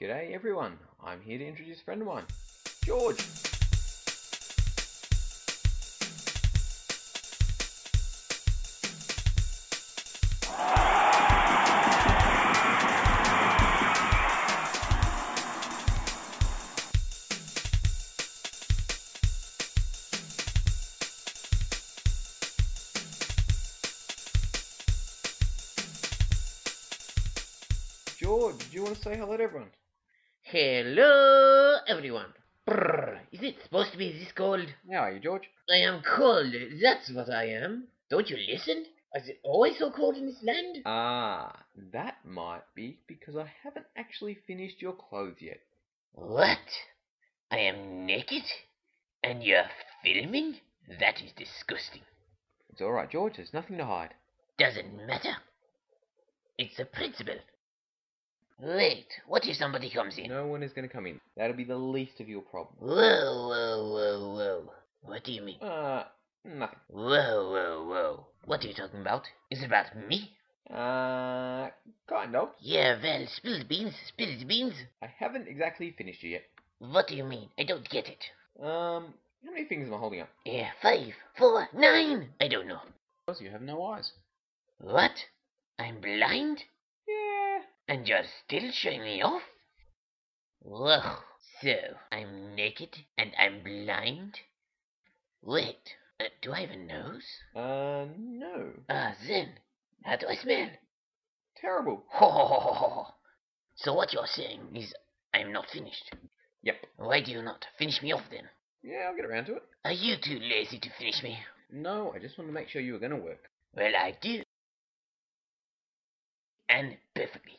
G'day everyone, I'm here to introduce a friend of mine, George. George, do you want to say hello to everyone? Hello, everyone. Brr, is it supposed to be this cold? How are you, George? I am cold. That's what I am. Don't you listen? Is it always so cold in this land? Ah, that might be because I haven't actually finished your clothes yet. What? I am naked? And you're filming? That is disgusting. It's alright, George, there's nothing to hide. Doesn't matter. It's a principle. Wait, what if somebody comes in? No one is going to come in. That'll be the least of your problems. Whoa, whoa, whoa, whoa. What do you mean? Uh, nothing. Whoa, whoa, whoa. What are you talking about? Is it about me? Uh, kind of. Yeah, well, spill the beans, spill the beans. I haven't exactly finished you yet. What do you mean? I don't get it. Um, how many fingers am I holding up? Yeah, five, four, nine. I don't know. Because you have no eyes. What? I'm blind? Yeah. And you're still showing me off? Whoa. So, I'm naked and I'm blind? Wait, uh, do I have a nose? Uh, no. Ah, then, how do I smell? Terrible. Ho ho ho ho ho. So what you're saying is I'm not finished. Yep. Why do you not finish me off then? Yeah, I'll get around to it. Are you too lazy to finish me? No, I just wanted to make sure you were going to work. Well, I do. And perfectly.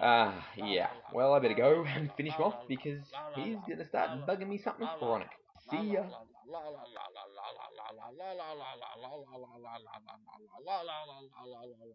Ah, yeah. Well, I better go and finish him off because he's to start bugging me something chronic. See ya.